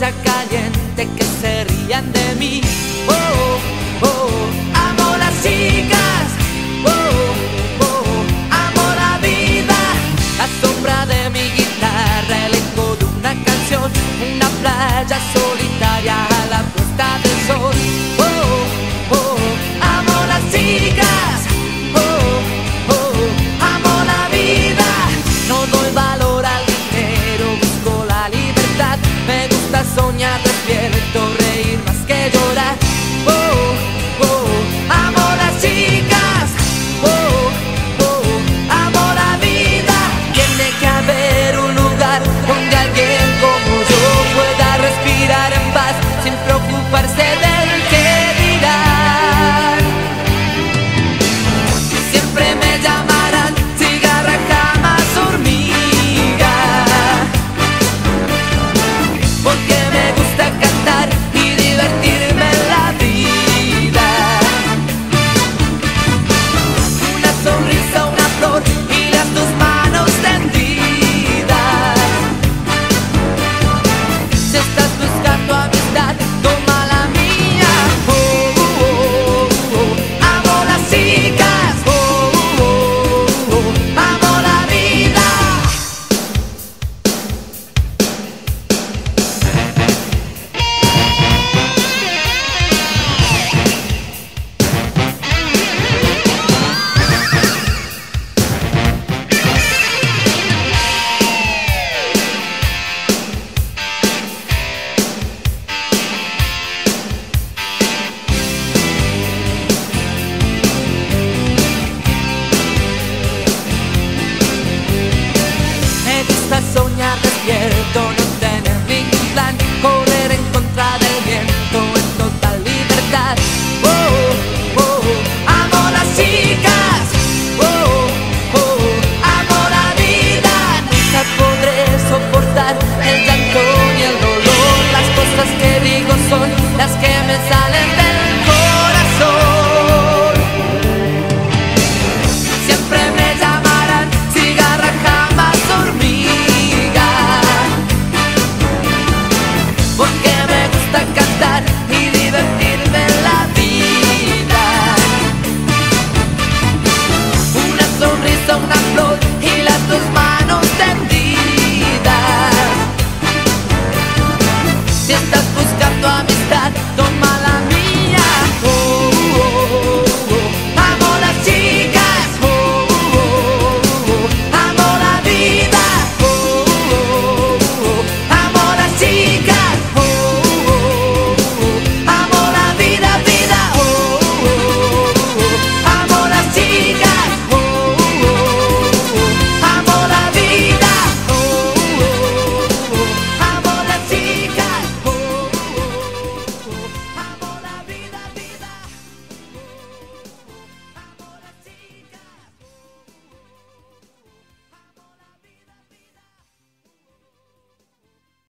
caliente que se rían de mí. Oh, oh, oh, amo las chicas. Oh, oh, oh, amo la vida. La sombra de mi guitarra, el eco de una canción, una playa solitaria a la puesta del sol. esta soñada despierto abierto. una flor y las dos manos tendidas. Si estás buscando amistad,